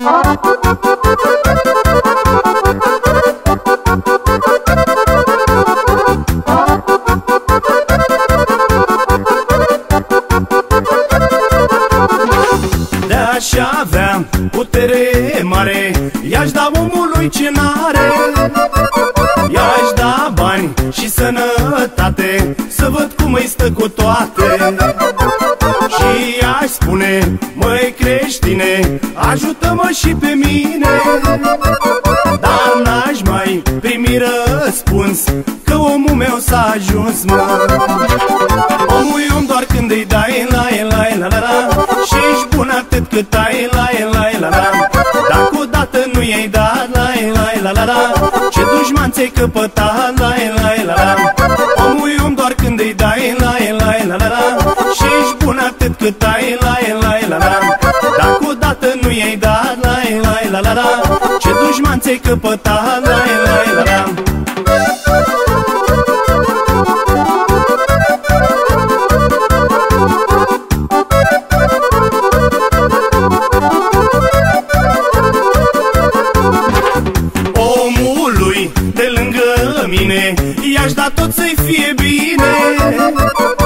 De-aș avea putere mare I-aș da omului ce n-are. I-aș da bani și sănătate Să văd cum îi stă cu toate Și aș spune, măi creștine Ajută-mă și pe mine Dar n-aș mai primi răspuns Că omul meu s-a ajuns, mă Omul e om doar când îi dai la la la la la Și ești bun atât cât ai la la la la Dacă odată nu i-ai dat la la la la la Ce dușman ți-ai căpătat la la la la Omul e om doar când îi dai cât ai la la la la. Dacă odată nu i-ai dat la la la la la. Ce dușman ți-ai căpătat la la la la. Omului de lângă mine I-aș da tot să-i fie bine. Dar mă întreb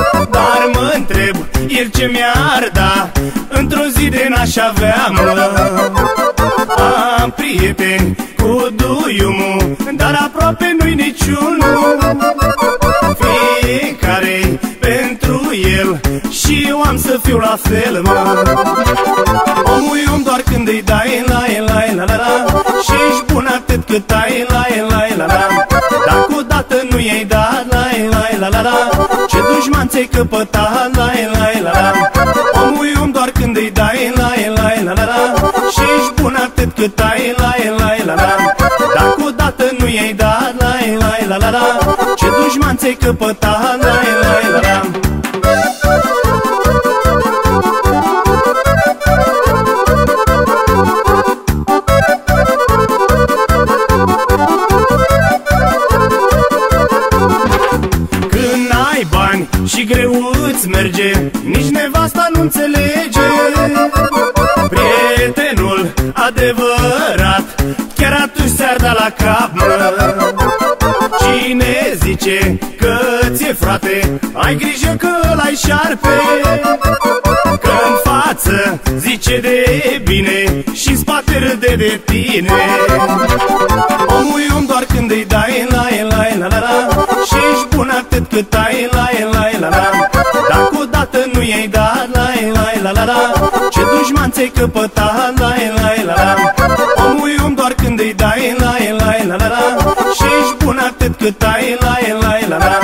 el ce mi-ar da Într-o zi de n-aș avea mă. Am prieteni cu duiumul Dar aproape nu-i niciunul. Fiecare pentru el Și eu am să fiu la fel mă. Omul e om doar când îi dai la la la la la. Și ești bun atât cât ai la la la la. Dacă odată nu i-ai dat la la la la la. Ce dușman ți-ai căpătat cât ai la la la la. Dacă odată nu i-ai dat la la la la la. Ce dușman ți-ai căpătat la la la la. Când ai bani și greu îți merge Nici nevasta nu înțelege Prietenul adevărat. Chiar atunci ți-ar da la cap, mă. Cine zice că ți-e frate Ai grijă că ăla-i șarpe. Că în față zice de bine și în spate râde de tine. Omul e om doar când îi dai la la la la la Și ești bun atât cât ai la la la Ce dușman ți-ai căpătat la la la la Omul e om doar când îi dai la la la la la Și ești bun atât cât ai la la la la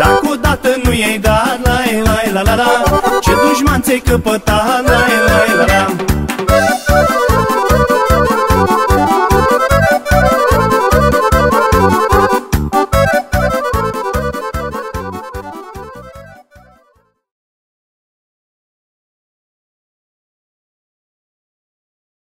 Dacă odată nu i-ai dat la la la la la Ce dușman ți-ai căpătat